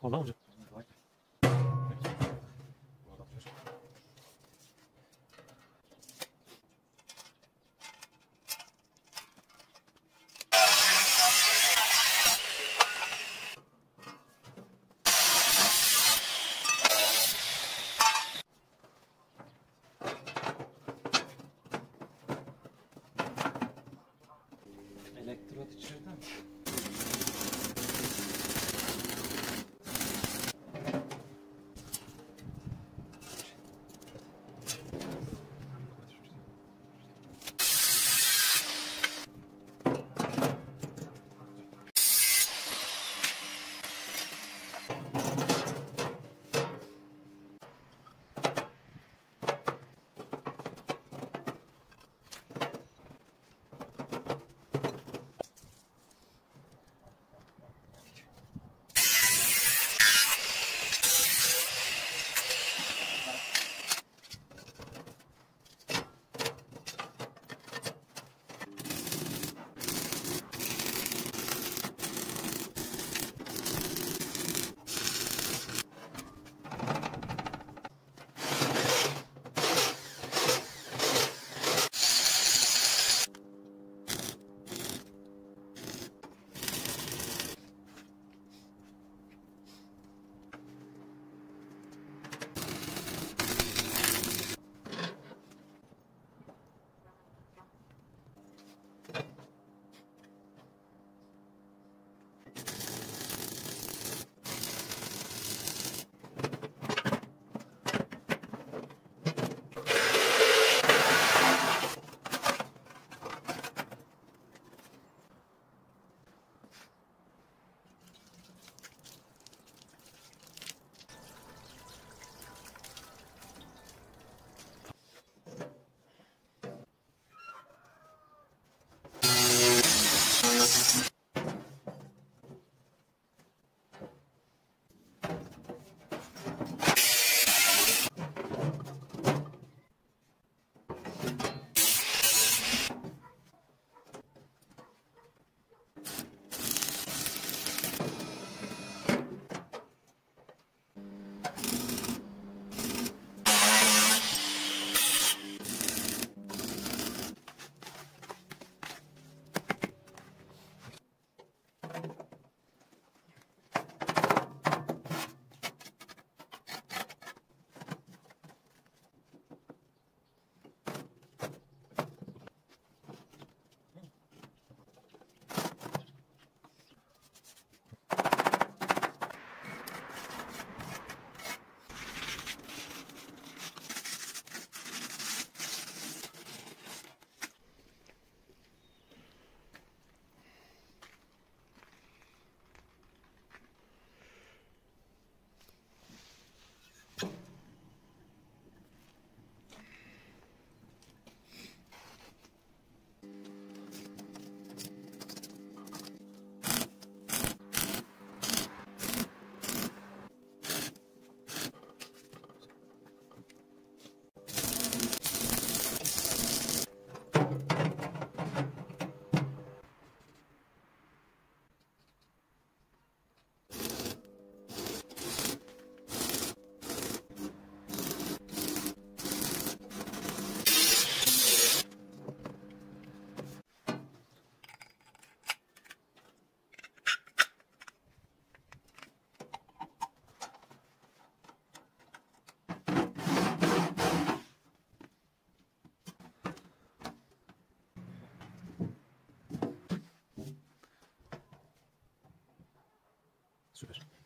好了，我就。Süper.